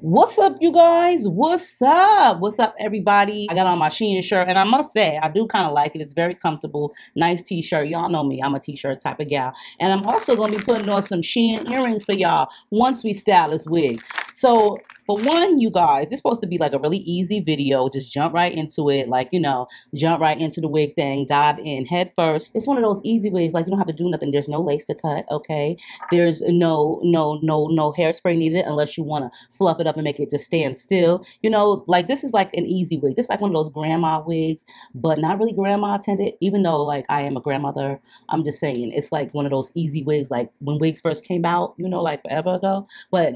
What's up, you guys? What's up? What's up, everybody? I got on my Shein shirt, and I must say, I do kind of like it. It's very comfortable. Nice t-shirt. Y'all know me. I'm a t-shirt type of gal. And I'm also going to be putting on some Shein earrings for y'all once we style this wig. So for one, you guys, it's supposed to be like a really easy video. Just jump right into it. Like, you know, jump right into the wig thing. Dive in head first. It's one of those easy ways. Like, you don't have to do nothing. There's no lace to cut, okay? There's no, no, no, no hairspray needed unless you want to fluff it up and make it just stand still. You know, like this is like an easy wig. This is like one of those grandma wigs, but not really grandma tinted. Even though like I am a grandmother, I'm just saying it's like one of those easy wigs. Like when wigs first came out, you know, like forever ago, but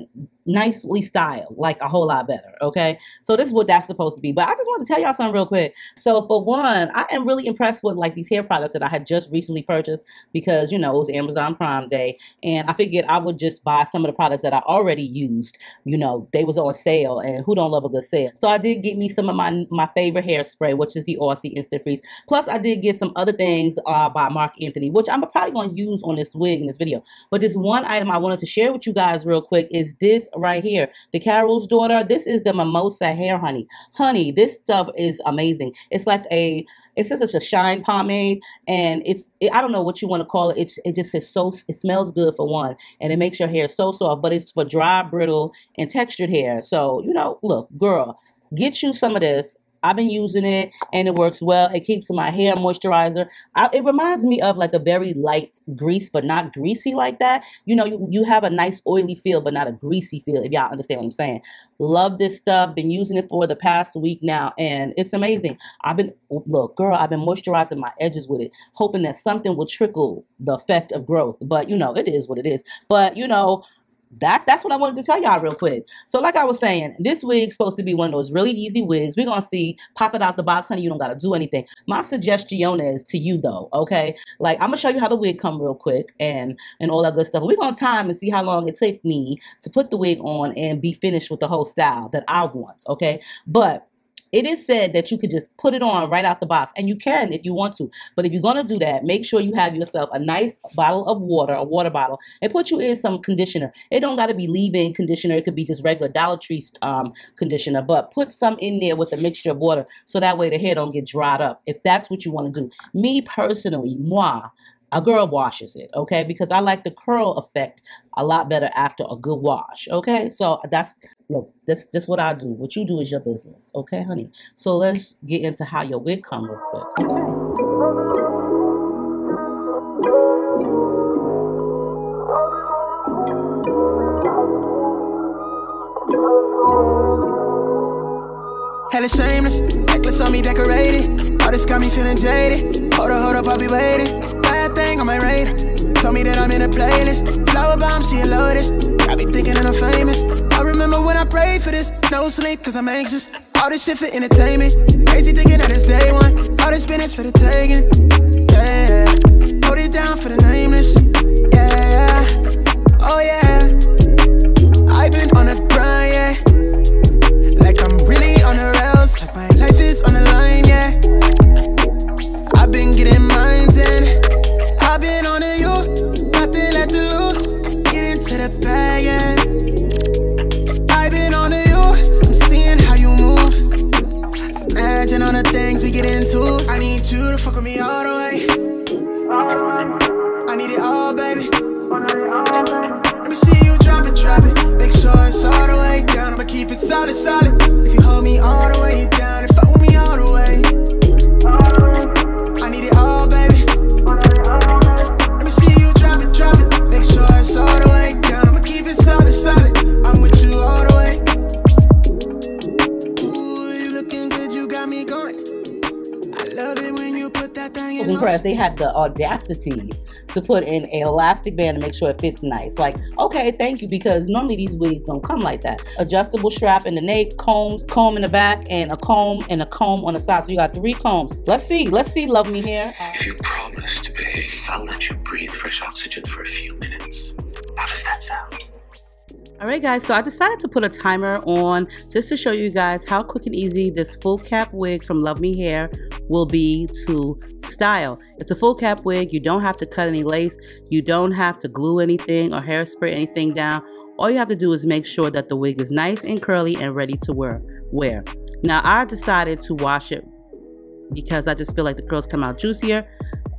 styled like a whole lot better. Okay. So this is what that's supposed to be. But I just want to tell y'all something real quick. So for one, I am really impressed with like these hair products that I had just recently purchased because, you know, it was Amazon Prime Day. And I figured I would just buy some of the products that I already used. You know, they was on sale and who don't love a good sale. So I did get me some of my, my favorite hairspray, which is the Aussie Instant Freeze. Plus I did get some other things uh, by Marc Anthony, which I'm probably going to use on this wig in this video. But this one item I wanted to share with you guys real quick is this right here. The Carol's Daughter this is the Mimosa Hair Honey. Honey, this stuff is amazing. It's like a, it says it's a shine pomade, and it's, it, I don't know what you want to call it. It's, it just is so, it smells good for one, and it makes your hair so soft, but it's for dry, brittle, and textured hair. So, you know, look, girl, get you some of this I've been using it and it works well. It keeps my hair moisturizer. I, it reminds me of like a very light grease, but not greasy like that. You know, you, you have a nice oily feel, but not a greasy feel, if y'all understand what I'm saying. Love this stuff. Been using it for the past week now, and it's amazing. I've been, look, girl, I've been moisturizing my edges with it, hoping that something will trickle the effect of growth. But, you know, it is what it is. But, you know, that that's what I wanted to tell y'all real quick. So like I was saying, this wig's supposed to be one of those really easy wigs. We're gonna see pop it out the box, honey. You don't gotta do anything. My suggestion is to you though, okay? Like I'm gonna show you how the wig come real quick and and all that good stuff. We're gonna time and see how long it take me to put the wig on and be finished with the whole style that I want, okay? But it is said that you could just put it on right out the box, and you can if you want to. But if you're going to do that, make sure you have yourself a nice bottle of water, a water bottle, and put you in some conditioner. It don't got to be leave-in conditioner. It could be just regular Dollar Tree um, conditioner, but put some in there with a mixture of water so that way the hair don't get dried up. If that's what you want to do. Me personally, moi, a girl washes it, okay? Because I like the curl effect a lot better after a good wash, okay? So that's look, this this what I do. What you do is your business, okay, honey? So let's get into how your wig come real quick, okay? Hella shameless, necklace on me decorated. All this got me feeling jaded. Hold up, hold up, I'll be waiting. On my radar. Told me that I'm in a playlist. Flower bomb, she a lotus. I be thinking that I'm famous. I remember when I prayed for this. No sleep, cause I'm anxious. All this shit for entertainment. Crazy thinking that it's day one. All this business for the taking. Yeah, hold it down for the nameless. You fuck with me all the way. I need it all, baby. Let me see you drop it, drop it. Make sure it's all the way down. I'ma keep it solid, solid. If you hold me all the way impressed. They had the audacity to put in an elastic band to make sure it fits nice. Like, okay, thank you, because normally these wigs don't come like that. Adjustable strap in the nape, combs, comb in the back, and a comb and a comb on the side. So you got three combs. Let's see. Let's see. Luvme Hair. If you promise to behave, I'll let you breathe fresh oxygen for a few minutes. How does that sound? All right, guys, so I decided to put a timer on just to show you guys how quick and easy this full cap wig from Luvme Hair will be to style. It's a full cap wig. You don't have to cut any lace. You don't have to glue anything or hairspray anything down. all you have to do is make sure that the wig is nice and curly and ready to wear. wear. Now, I decided to wash it because I just feel like the curls come out juicier.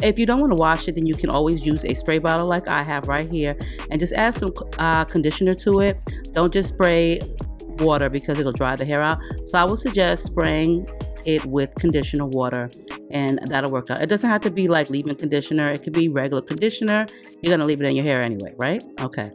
If you don't want to wash it, then you can always use a spray bottle like I have right here and just add some uh, conditioner to it. Don't just spray water because it'll dry the hair out. So I would suggest spraying it with conditioner water and that'll work out. It doesn't have to be like leave-in conditioner. It could be regular conditioner. You're going to leave it in your hair anyway, right? Okay.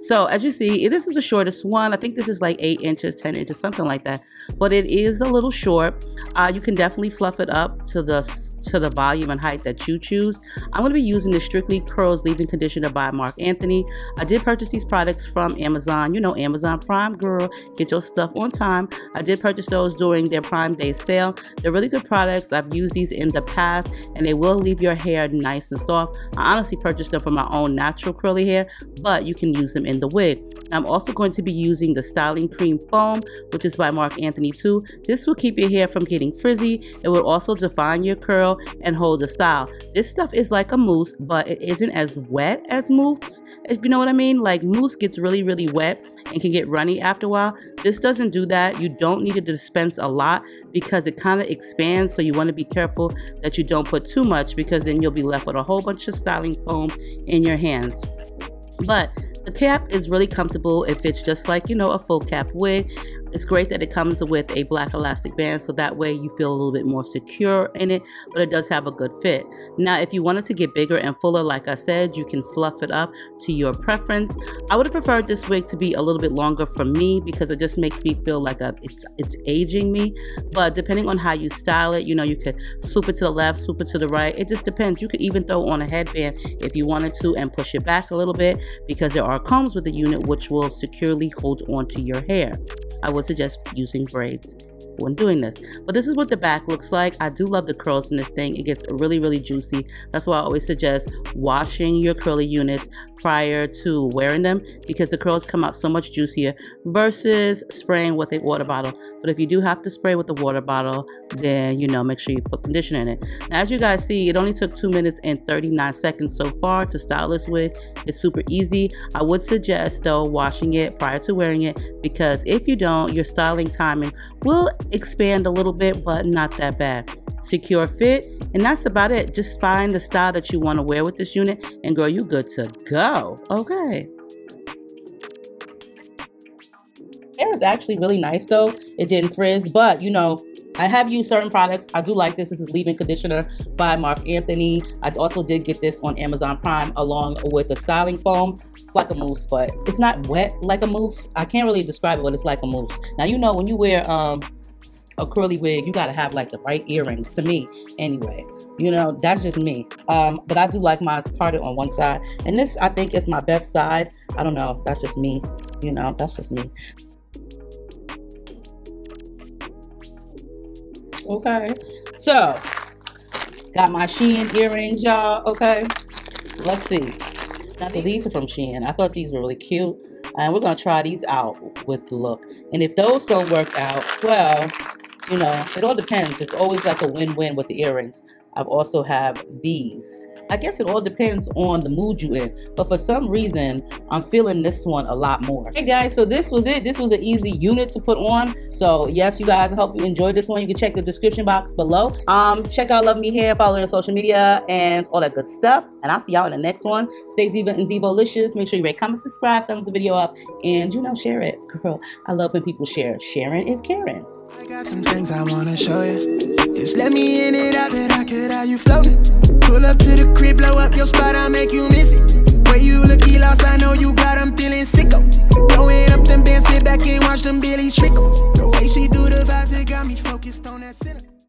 So as you see, this is the shortest one. I think this is like 8 inches, 10 inches, something like that. But it is a little short. Uh, you can definitely fluff it up to the to the volume and height that you choose. I'm going to be using the Strictly Curls Leave-In Conditioner by Marc Anthony. I did purchase these products from Amazon. You know, Amazon Prime, girl. Get your stuff on time. I did purchase those during their Prime Day sale. They're really good products. I've used these in the past and they will leave your hair nice and soft. I honestly purchased them for my own natural curly hair, but you can use them in the wig. I'm also going to be using the Styling Cream Foam, which is by Marc Anthony too. This will keep your hair from getting frizzy. It will also define your curl and hold the style. This stuff is like a mousse, but it isn't as wet as mousse, if you know what I mean. Like mousse gets really, really wet and can get runny after a while. This doesn't do that. You don't need to dispense a lot because it kind of expands. So you want to be careful that you don't put too much because then you'll be left with a whole bunch of styling foam in your hands. But the cap is really comfortable. It fits just like, you know, a full cap wig. It's great that it comes with a black elastic band so that way you feel a little bit more secure in it, but it does have a good fit. Now, if you wanted to get bigger and fuller, like I said, you can fluff it up to your preference. I would have preferred this wig to be a little bit longer for me because it just makes me feel like a, it's, it's aging me. But depending on how you style it, you know, you could swoop it to the left, swoop it to the right. It just depends. You could even throw on a headband if you wanted to and push it back a little bit because there are combs with the unit which will securely hold onto your hair. I would suggest using braids when doing this. But this is what the back looks like. I do love the curls in this thing. It gets really, really juicy. That's why I always suggest washing your curly units prior to wearing them because the curls come out so much juicier versus spraying with a water bottle. But if you do have to spray with the water bottle, then you know, make sure you put conditioner in it. Now, as you guys see, it only took 2 minutes and 39 seconds so far to style this wig. It's super easy. I would suggest though washing it prior to wearing it because if you don't, your styling timing will expand a little bit, but not that bad. Secure fit, and that's about it. Just find the style that you want to wear with this unit, and girl, you good to go. Okay. Hair is actually really nice though. It didn't frizz, but you know, I have used certain products. I do like this. This is leave-in conditioner by Marc Anthony. I also did get this on Amazon Prime along with the styling foam. It's like a mousse, but it's not wet like a mousse. I can't really describe it, but it's like a mousse. Now, you know, when you wear um, a curly wig, you gotta have like the right earrings to me anyway. You know, that's just me. Um, but I do like mine parted on one side. And this I think is my best side. I don't know, that's just me. You know, that's just me. Okay. So got my Shein earrings, y'all. Okay. Let's see. So these are from Shein. I thought these were really cute. And we're gonna try these out with the look. And if those don't work out, well, you know, it all depends. It's always like a win-win with the earrings. I've also have these. I guess it all depends on the mood you in. But for some reason, I'm feeling this one a lot more. Hey guys, so this was it. This was an easy unit to put on. So yes, you guys, I hope you enjoyed this one. You can check the description box below. Um, check out Luvme Hair, follow on social media, and all that good stuff. And I'll see y'all in the next one. Stay Diva and Divolicious. Make sure you rate, comment, subscribe, thumbs the video up, and you know, share it. Girl, I love when people share. Sharing is caring. Got some things I wanna show you. Just let me in it, I bet I could have you floating. Pull up to the crib, blow up your spot, I'll make you miss it. Way you looky lost, I know you got them feeling sicko. Throwing up them bands, sit back and watch them billies trickle. The way she do the vibes, it got me focused on that center.